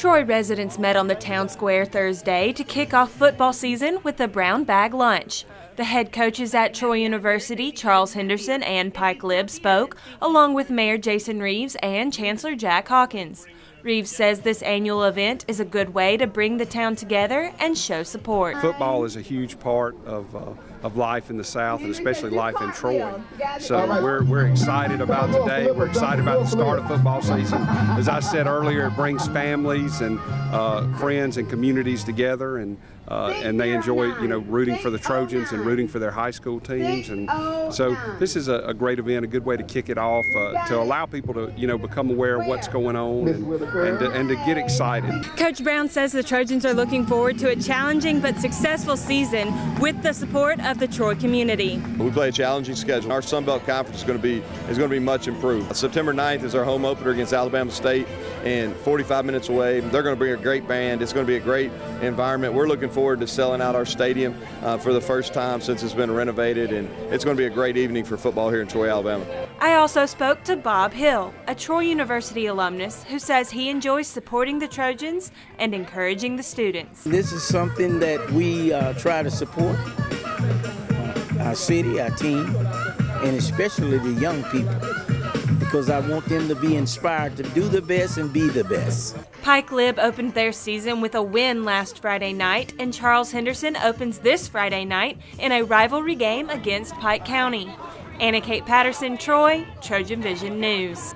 Troy residents met on the town square Thursday to kick off football season with a brown bag lunch. The head coaches at Troy University, Charles Henderson and Pike Lib, spoke, along with Mayor Jason Reeves and Chancellor Jack Hawkins. Reeves says this annual event is a good way to bring the town together and show support. Football is a huge part of, uh, of life in the South and especially life in Troy. So we're, we're excited about today. We're excited about the start of football season. As I said earlier, it brings families and uh, friends and communities together and uh, and they enjoy, you know, rooting for the Trojans and rooting for their high school teams. And so this is a, a great event, a good way to kick it off, uh, to allow people to, you know, become aware of what's going on and, and, to, and to get excited. Coach Brown says the Trojans are looking forward to a challenging but successful season with the support of the Troy community. We play a challenging schedule. Our Sun Belt Conference is going to be is going to be much improved. September 9th is our home opener against Alabama State, and 45 minutes away. They're going to bring a great band. It's going to be a great environment. We're looking forward to selling out our stadium uh, for the first time since it's been renovated, and it's going to be a great evening for football here in Troy, Alabama. I also spoke to Bob Hill, a Troy University alumnus, who says he enjoys supporting the Trojans and encouraging the students. This is something that we uh, try to support uh, our city, our team, and especially the young people because I want them to be inspired to do the best and be the best. Pike Lib opened their season with a win last Friday night, and Charles Henderson opens this Friday night in a rivalry game against Pike County. Anna Kate Patterson, Troy, Trojan Vision News.